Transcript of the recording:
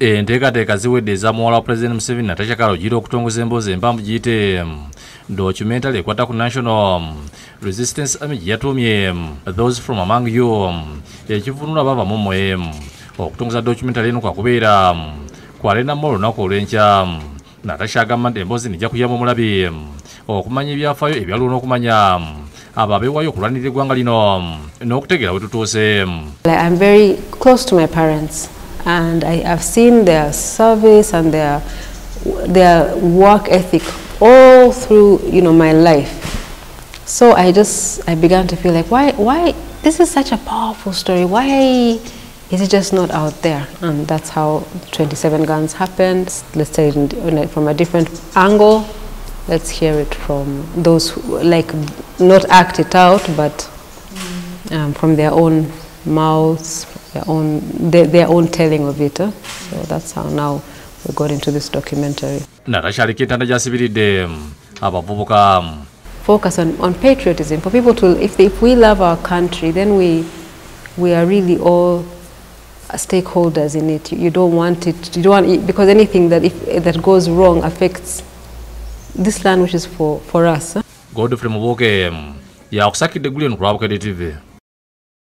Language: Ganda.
enteekateeka ziwedde eza muwala wa pulezidenti museveni natasha kalo gira okutongoza emboozi empanvu giyite documentary ekwata ku national resistance army gye yatuumye those from among you ekivunula bava mumwe okutongoza documentary eno kwakubeera kwalendamu olunaku olw'enkya natasha agamba nti emboozi nijja kuyamba omulabi okumanya ebyafaayo ebyaliwo n'okumanya abo abeewaayo okulwanirira eggwanga lino n'okutegeera we tutuuse I'm very close to my parents and I have seen their service and their, their work ethic all through you know, my life. So I just, I began to feel like, why, why, this is such a powerful story, why is it just not out there? And that's how 27 Guns happened. Let's say from a different angle. Let's hear it from those who, like, not act it out, but um, from their own mouths, their own, their, their own telling of it. Huh? So that's how now we got into this documentary. natasha aliko abavubuka Focus on, on patriotism for people to, if, they, if we love our country, then we, we are really all stakeholders in it. You, you don't want it, you don't want it, because anything that, if, that goes wrong affects this land which is for, for us. Huh? godfrey mubuuke yakusakidde Gulion ku lwabukedde tv